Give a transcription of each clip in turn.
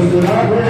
Pues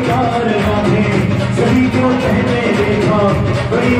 बेकार बातें सभी को कहने देखा बड़ी